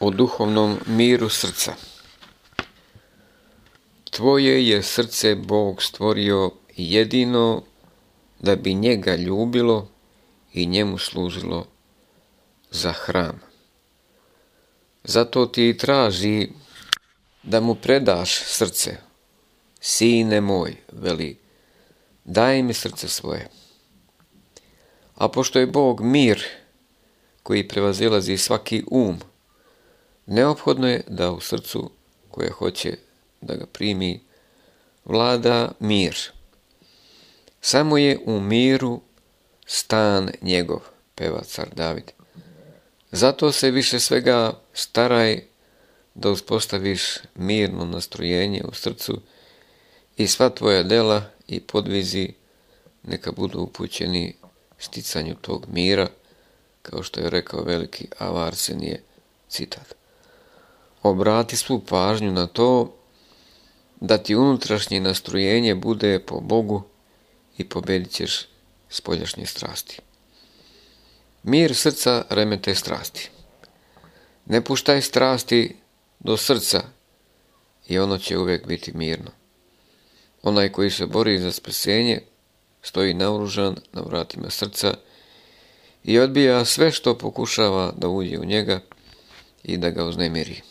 o duhovnom miru srca. Tvoje je srce Bog stvorio jedino da bi njega ljubilo i njemu služilo za hram. Zato ti traži da mu predaš srce. Sine moj, veli, daj mi srce svoje. A pošto je Bog mir koji prevazilazi svaki um, neophodno je da u srcu koje hoće da ga primi vlada mir. Samo je u miru stan njegov, peva car David. Zato se više svega staraj da uspostaviš mirno nastrojenje u srcu i sva tvoja dela i podvizi neka budu upućeni sticanju tog mira, kao što je rekao veliki Avarsenije citat. Obrati svu pažnju na to da ti unutrašnje nastrojenje bude po Bogu i pobedit ćeš spoljašnje strasti. Mir srca remete strasti. Ne puštaj strasti do srca i ono će uvijek biti mirno. Onaj koji se bori za spasenje stoji naoružan na vratima srca i odbija sve što pokušava da uđe u njega i da ga uznemiri.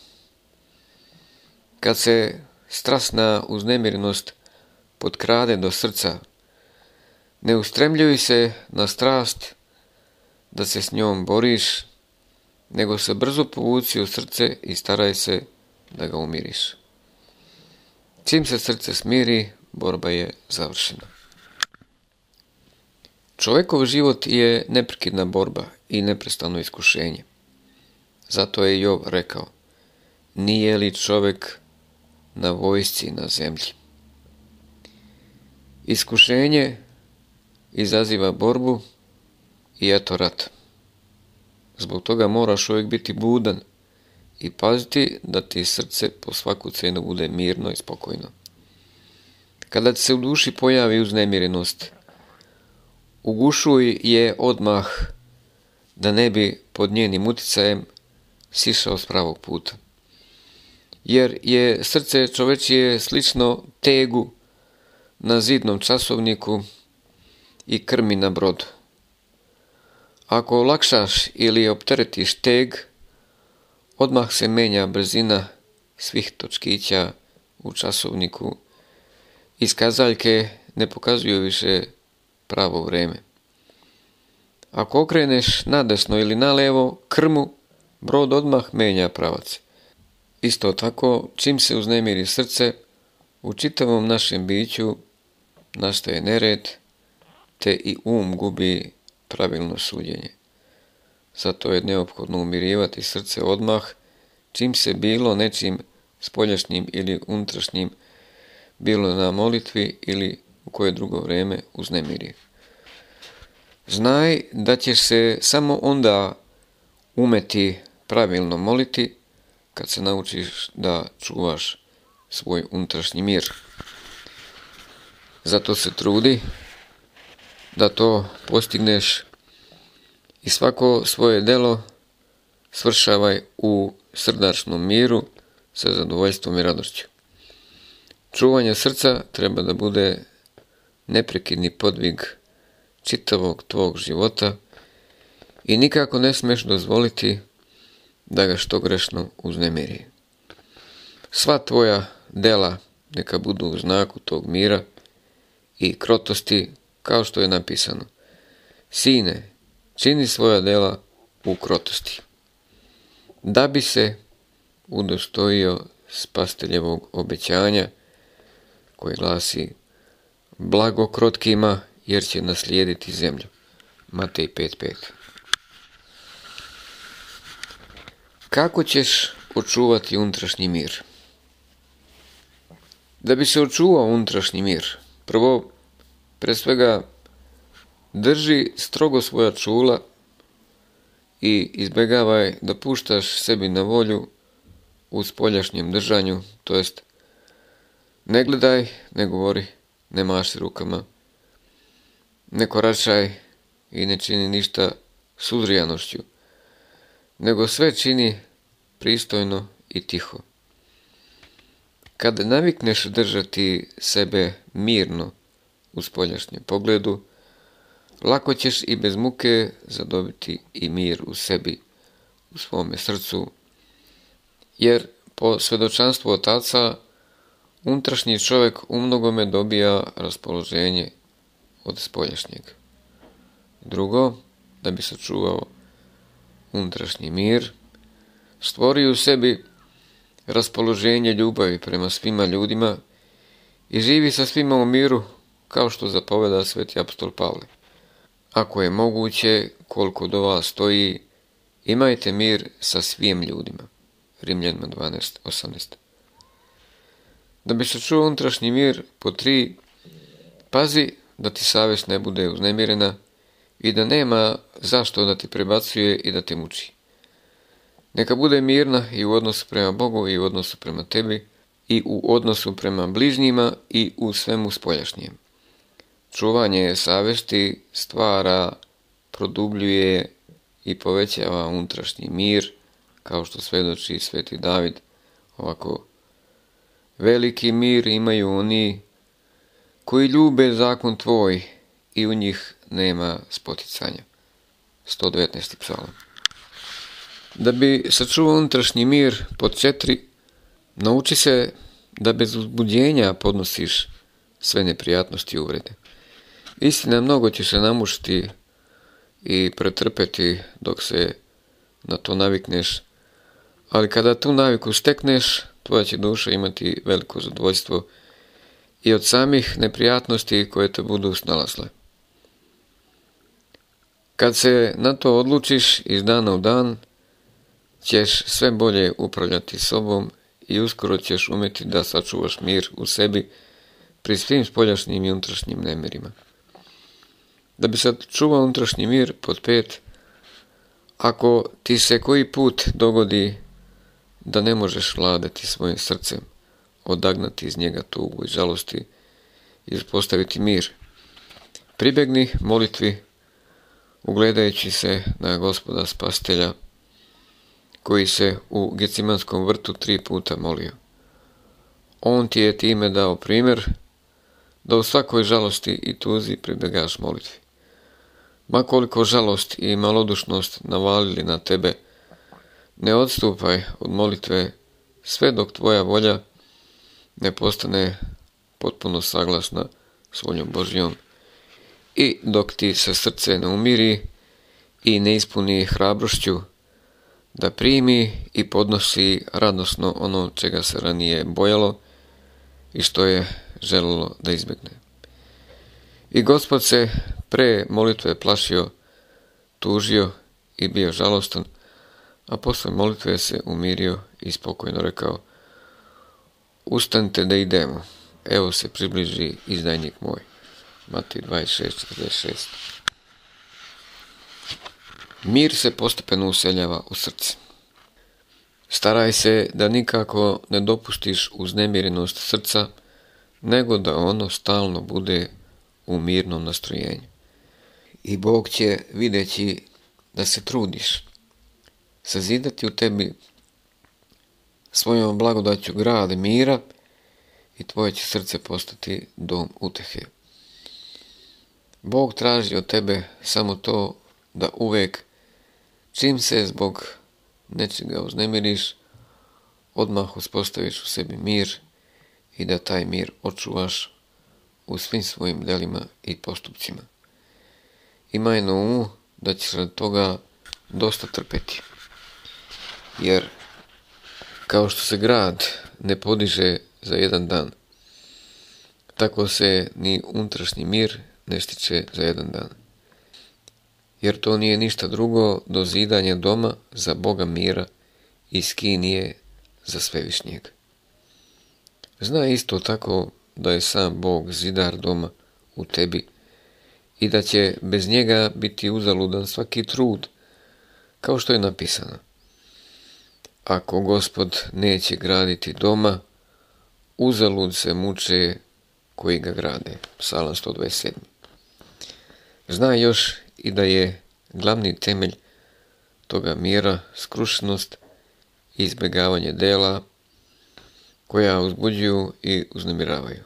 Kad se strasna uznemirinost potkrade do srca, ne ustremljuj se na strast da se s njom boriš, nego se brzo povuci u srce i staraj se da ga umiriš. Čim se srce smiri, borba je završena. Čovjekov život je neprekidna borba i neprestano iskušenje. Zato je Jov rekao, nije li čovjek na vojsci na zemlji? Iskušenje izaziva borbu i eto rat. Zbog toga moraš uvijek biti budan i paziti da ti srce po svaku cenu bude mirno i spokojno. Kada ti se u duši pojavi uznemirenost, ugušuj je odmah da ne bi pod njenim uticajem sišao s pravog puta. Jer je srce čovečije slično tegu na zidnom časovniku i krmi na brodu. Ako olakšaš ili opteretiš teg, odmah se menja brzina svih točkića u časovniku. Iskazaljke ne pokazuju više pravo vrijeme. Ako okreneš nadesno ili nalevo krmu, brod odmah menja pravac. Isto tako, čim se uznemiri srce, u čitavom našem biću nastaje nered, te i um gubi pravilno suđenje. Zato je neophodno umirivati srce odmah, čim se bilo nečim spoljašnjim ili unutrašnjim, bilo na molitvi ili u koje drugo vrijeme uznemiri. Znaj da ćeš se samo onda umeti pravilno moliti kad se naučiš da čuvaš svoj unutrašnji mir. Zato se trudi da to postigneš i svako svoje delo svršavaj u srdačnom miru sa zadovoljstvom i radošću. Čuvanje srca treba da bude neprekidni podvig čitavog tvog života i nikako ne smeš dozvoliti da ga što grešno uznemiri. Sva tvoja dela neka budu u znaku tog mira i krotosti kao što je napisano. Sine, čini svoja dela u krotosti. Da bi se udostojio spasteljevog obećanja koje glasi blago krotkima jer će naslijediti zemlju. Matej 5.5 Kako ćeš očuvati unutrašnji mir? Da bi se očuvao unutrašnji mir, prvo pre svega drži strogo svoja čula i izbjegavaj da puštaš sebi na volju u spoljašnjem držanju, to jest ne gledaj, ne govori, ne maši rukama, ne koračaj i ne čini ništa s nego sve čini pristojno i tiho. Kad navikneš držati sebe mirno u spoljašnjem pogledu, lako ćeš i bez muke zadobiti i mir u sebi, u svome srcu, jer po svedočanstvu otaca unutrašnji čovjek u mnogome dobija raspoloženje od spoljašnjeg. Drugo, da bi sačuvao unutrašnji mir, stvori u sebi raspoloženje ljubavi prema svima ljudima i živi sa svima u miru, kao što zapoveda sveti apostol Pavle. Ako je moguće, koliko do vas stoji, imajte mir sa svim ljudima. Rimljanima 12.18 Da bi sačuvao unutrašnji mir, po tri, pazi da ti savjest ne bude uznemirena i da nema zašto da ti prebacuje i da te muči. Neka bude mirna i u odnosu prema Bogu i u odnosu prema tebi i u odnosu prema bližnjima i u svemu spoljašnjem. Čuvanje savjesti stvara, produbljuje i povećava unutrašnji mir, kao što svedoči sveti David. Ovako, veliki mir imaju oni koji ljube zakon tvoj i u njih nema spoticanja. 119. psalam. Da bi sačuvao unutrašnji mir pod četiri, nauči se da bez uzbuđenja podnosiš sve neprijatnosti i uvrede. Istina, mnogo će se namušiti i pretrpeti dok se na to navikneš, ali kada tu naviku stekneš, tvoja će duša imati veliko zadovoljstvo i od samih neprijatnosti koje te budu snalazle. Kad se na to odlučiš iz dana u dan, ćeš sve bolje upravljati sobom i uskoro ćeš umjeti da sačuvaš mir u sebi pri svim spoljašnjim i unutrašnjim nemirima. Da bi sačuvao unutrašnji mir pod pet, ako ti se koji put dogodi da ne možeš vladati svojim srcem, odagnati iz njega tugu i žalosti i uspostaviti mir, pribegni molitvi ugledajući se na gospoda spastelja koji se u Gecimanskom vrtu tri puta molio. On ti je time dao primjer da u svakoj žalosti i tuzi pribjegaš molitvi. Ma koliko žalost i malodušnost navalili na tebe, ne odstupaj od molitve sve dok tvoja volja ne postane potpuno saglasna s voljom Božjom i dok ti se srce ne umiri i ne ispuni hrabrošću da primi i podnosi radosno ono čega se ranije bojalo i što je želilo da izbjegne. I gospod se pre molitve plašio, tužio i bio žalostan, a posle molitve se umirio i spokojno rekao Ustanite da idemo, evo se približi izdajnik moj. Matej 26.46 Mir se postepeno useljava u srce. Staraj se da nikako ne dopustiš uznemirenost srca, nego da ono stalno bude u mirnom nastrojenju. I Bog će videći da se trudiš, sazidati u tebi svojom blagodaću grade mira i tvoje će srce postati dom utehe. Bog traži od tebe samo to da uvek, čim se zbog nečega uznemiriš, odmah uspostaviš u sebi mir i da taj mir očuvaš u svim svojim delima i postupcima. Imaj na umu da ćeš od toga dosta trpeti. Jer kao što se grad ne podiže za jedan dan, tako se ni unutrašnji mir ne stiče za jedan dan. Jer to nije ništa drugo do zidanja doma za Boga mira i skinije za svevišnjeg. Zna isto tako da je sam Bog zidar doma u tebi i da će bez njega biti uzaludan svaki trud, kao što je napisano. Ako gospod neće graditi doma, uzalud se muče koji ga grade. Psalam 127. Zna još i da je glavni temelj toga mira skrušenost i izbjegavanje dela koja uzbuđuju i uznemiravaju.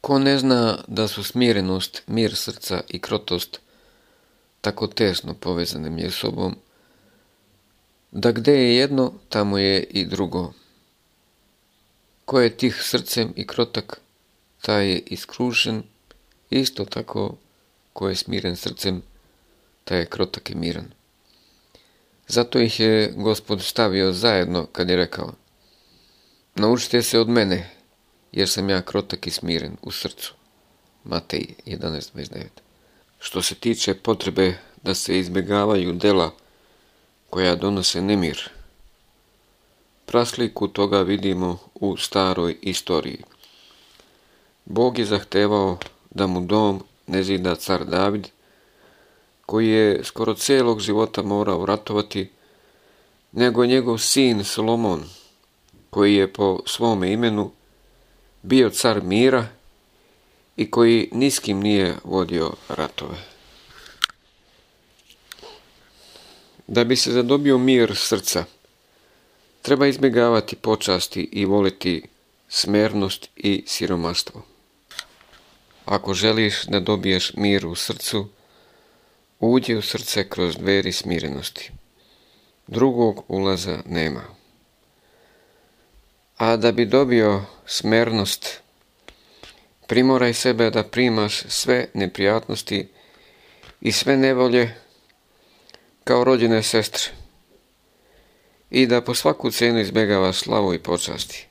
Ko ne zna da su smirenost, mir srca i krotost tako tesno povezane međusobom, da gdje je jedno, tamo je i drugo. Ko je tih srcem i krotak, taj je iskrušen, isto tako ko je smiren srcem, taj je krotak i miran. Zato ih je gospod stavio zajedno kad je rekao Naučite se od mene, jer sam ja krotak i smiren u srcu. Matej 11.29 Što se tiče potrebe da se izbjegavaju dela koja donose nemir, prasliku toga vidimo u staroj istoriji. Bog je zahtevao da mu dom ne zida car David, koji je skoro cijelog života morao ratovati, nego njegov sin Solomon, koji je po svome imenu bio car mira i koji niskim nije vodio ratove. Da bi se zadobio mir srca, treba izbjegavati počasti i voliti smernost i siromaštvo. Ako želiš da dobiješ mir u srcu, uđi u srce kroz dveri smirenosti. Drugog ulaza nema. A da bi dobio smernost, primoraj sebe da primaš sve neprijatnosti i sve nevolje kao rođene sestre i da po svaku cenu izbjegavaš slavu i počasti.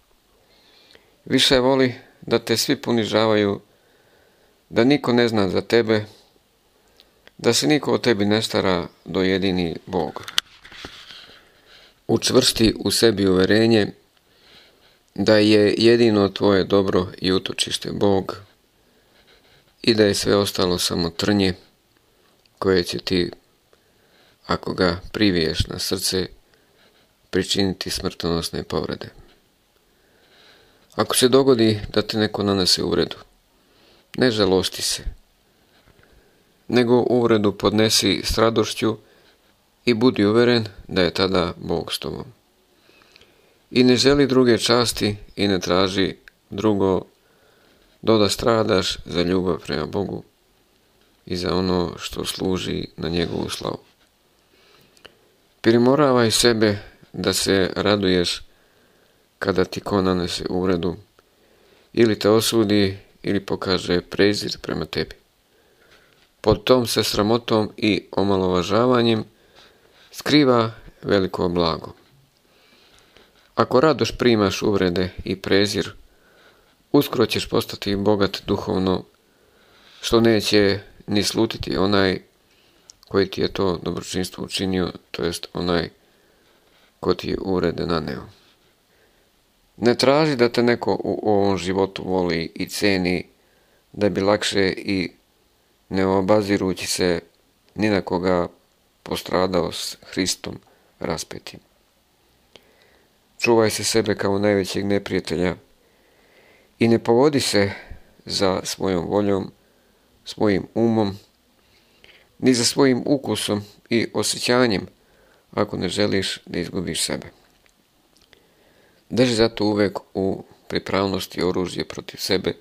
Više voli da te svi ponižavaju, da niko ne zna za tebe, da se niko o tebi ne stara do jedini Bog. Učvrsti u sebi uverenje da je jedino tvoje dobro i utočište Bog i da je sve ostalo samo trnje koje će ti, ako ga priviješ na srce, pričiniti smrtonosne povrede. Ako se dogodi da te neko nanese uvredu, ne žalosti se, nego uvredu podnesi s radošću i budi uveren da je tada Bog s tobom. I ne želi druge časti i ne traži drugo do da stradaš za ljubav prema Bogu i za ono što služi na njegovu slavu. Primoravaj sebe da se raduješ kada ti ko nanese uvredu ili te osudi ili pokaže prezir prema tebi. Pod tom se sramotom i omalovažavanjem skriva veliko blago. Ako radoš primaš uvrede i prezir, uskoro ćeš postati bogat duhovno, što neće ni slutiti onaj koji ti je to dobročinstvo učinio, to jest onaj ko ti je uvrede naneo. Ne traži da te neko u ovom životu voli i ceni, da bi lakše i ne obazirući se ni na koga postradao s Hristom raspetim. Čuvaj se sebe kao najvećeg neprijatelja i ne povodi se za svojom voljom, svojim umom, ni za svojim ukusom i osjećanjem ako ne želiš da izgubiš sebe. Drži zato uvek u pripravnosti oružje protiv sebe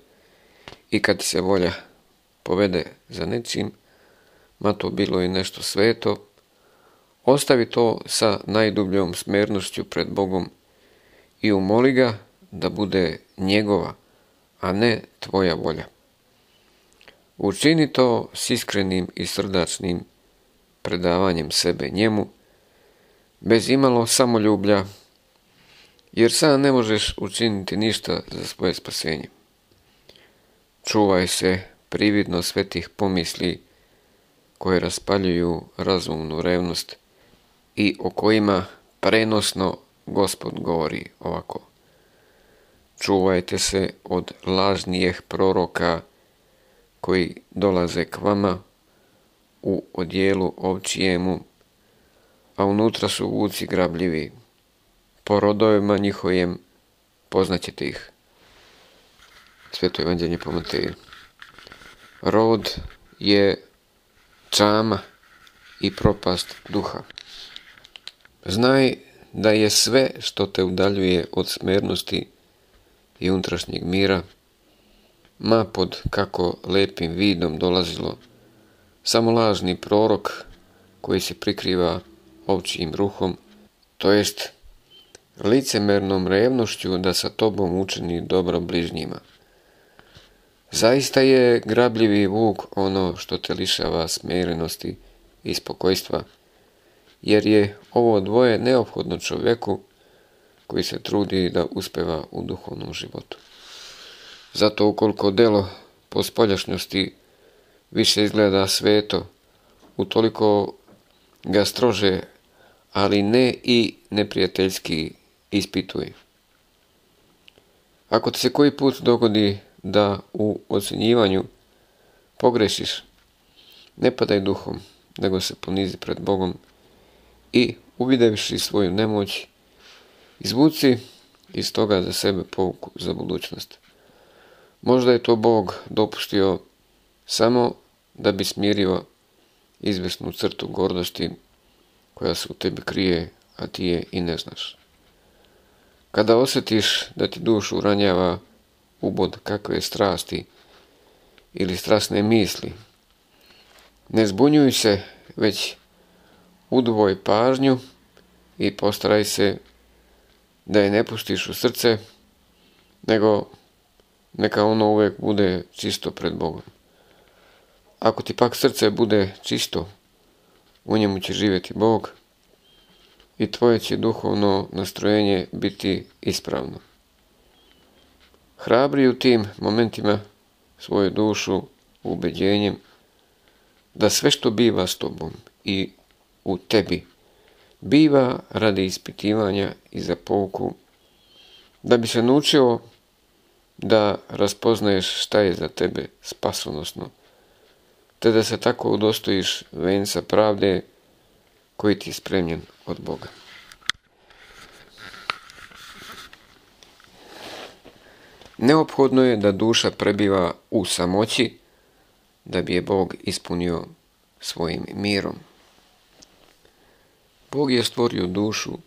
i kad se volja povede za nečim, ma to bilo i nešto sveto, ostavi to sa najdubljom smernošću pred Bogom i umoli ga da bude njegova, a ne tvoja volja. Učini to s iskrenim i srdačnim predavanjem sebe njemu, bez imalo samoljublja, jer sam ne možeš učiniti ništa za svoje spasenje. Čuvaj se prividno svetih pomisli koje raspaljuju razumnu revnost i o kojima prenosno Gospod govori ovako. Čuvajte se od lažnijih proroka koji dolaze k vama u odjelu ovčijemu, a unutra su vuci grabljivi. Po rodovima njihovim poznaćete ih. Sveto evanđelje po Mateju. Rod je čama i propast duha. Znaj da je sve što te udaljuje od smernosti i unutrašnjeg mira, ma pod kako lepim vidom dolazilo, samo lažni prorok koji se prikriva ovčijim ruhom, to jest licemernom revnošću da sa tobom učini dobro bližnjima. Zaista je grabljivi vuk ono što te lišava smerenosti i spokojstva, jer je ovo dvoje neophodno čovjeku koji se trudi da uspeva u duhovnom životu. Zato ukoliko delo po spoljašnjosti više izgleda sveto, utoliko ga strože, ali ne i neprijateljski ispituje. Ako ti se koji put dogodi da u ocjenjivanju pogrešiš, ne padaj duhom, nego se ponizi pred Bogom i uvidevši svoju nemoć, izvuci iz toga za sebe pouku za budućnost. Možda je to Bog dopustio samo da bi smirio izvesnu crtu gordosti koja se u tebi krije, a ti je i ne znaš. Kada osjetiš da ti dušu ranjava ubod kakve strasti ili strasne misli, ne zbunjuj se, već udvoj pažnju i postaraj se da je ne pustiš u srce, nego neka ono uvijek bude čisto pred Bogom. Ako ti pak srce bude čisto, u njemu će živjeti Bog i tvoje će duhovno nastrojenje biti ispravno. Hrabri u tim momentima svoju dušu ubeđenjem da sve što biva s tobom i u tebi biva radi ispitivanja i za pouku, da bi se naučio da raspoznaješ šta je za tebe spasonosno, te da se tako udostojiš venca pravde koji ti je spremljen od Boga. Neophodno je da duša prebiva u samoći, da bi je Bog ispunio svojim mirom. Bog je stvorio dušu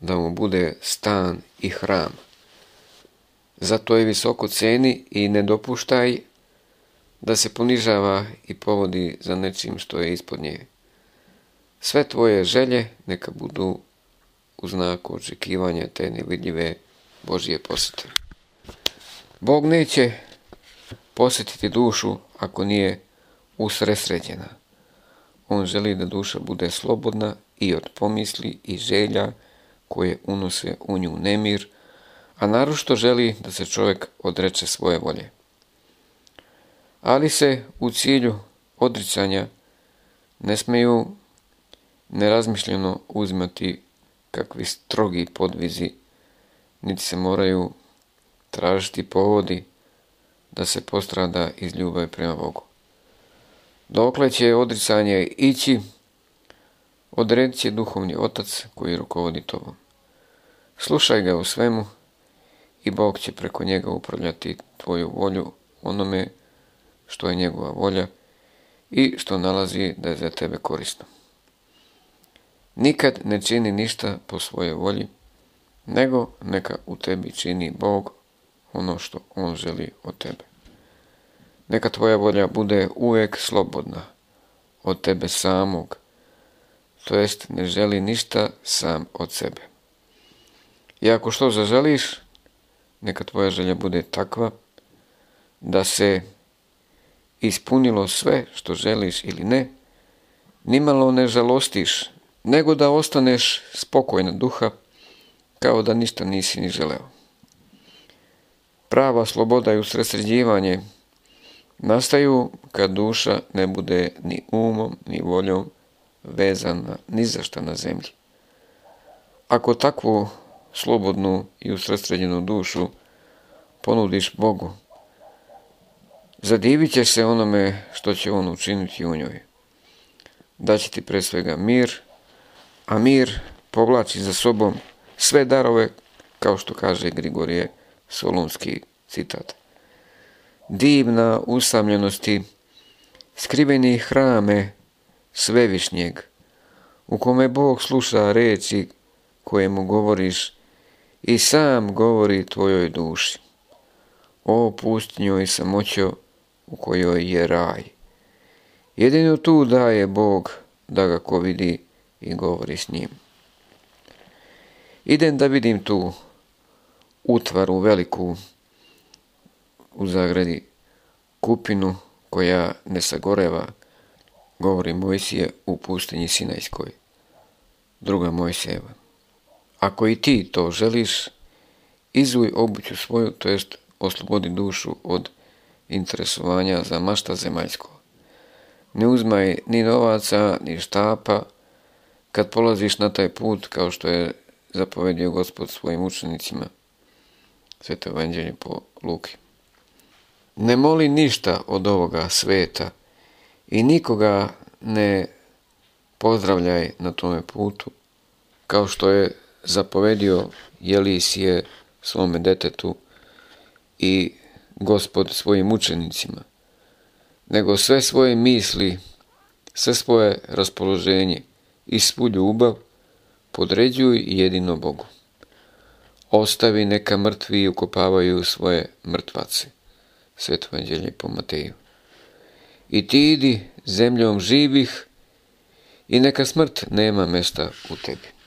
da mu bude stan i hram. Zato je visoko ceni i ne dopuštaj da se ponižava i povodi za nečim što je ispod nje. Sve tvoje želje neka budu u znaku očekivanja te nevidljive Božije posjete. Bog neće posjetiti dušu ako nije usresređena. On želi da duša bude slobodna i od pomisli i želja koje unose u nju nemir, a narošto želi da se čovjek odreče svoje volje. Ali se u cilju odricanja ne smeju nerazmišljeno uzimati kakvi strogi podvizi, niti se moraju tražiti povodi da se postrada iz ljubavi prema Bogu. Dokle će odricanje ići, odredit će duhovni otac koji rukovodi tobom. Slušaj ga u svemu i Bog će preko njega upravljati tvoju volju onome što je njegova volja i što nalazi da je za tebe korisno. Nikad ne čini ništa po svojoj volji, nego neka u tebi čini Bog ono što On želi od tebe. Neka tvoja volja bude uvijek slobodna od tebe samog, to jest ne želi ništa sam od sebe. I ako što zaželiš, neka tvoja želja bude takva da se ispunilo sve što želiš ili ne, nimalo ne žalostiš, nego da ostaneš spokojna duha, kao da ništa nisi ni želeo. Prava sloboda i usresređivanje nastaju kad duša ne bude ni umom, ni voljom vezana ni za šta na zemlji. Ako takvu slobodnu i usresređenu dušu ponudiš Bogu, zadivit će se onome što će On učiniti u njoj. Daće ti pre svega mir, a mir povlači za sobom sve darove, kao što kaže Grigorije Solunski citat. Divna usamljenosti, skriveni hrame svevišnjeg, u kome Bog sluša reći kojemu govoriš i sam govori tvojoj duši. O pustinjoj samoćo u kojoj je raj. Jedino tu daje Bog da ga ko vidi i govori s njim. Idem da vidim tu utvaru veliku u zagradi kupinu koja ne sagoreva, govori Mojsije u pustinji Sinajskoj. Druga Mojsijeva. Ako i ti to želiš, izuj obuću svoju, to jest oslobodi dušu od interesovanja za mašta zemaljsko. Ne uzmaj ni novaca, ni štapa, kad polaziš na taj put, kao što je zapovedio gospod svojim učenicima. Sveto evanđelje po Luki. Ne moli ništa od ovoga sveta i nikoga ne pozdravljaj na tome putu, kao što je zapovedio Jelisije svome detetu i gospod svojim učenicima, nego sve svoje misli, sve svoje raspoloženje i svu ljubav podređuj jedino Bogu. Ostavi neka mrtvi ukopavaju svoje mrtvace. Sveto evanđelje po Mateju. I ti idi zemljom živih i neka smrt nema mesta u tebi.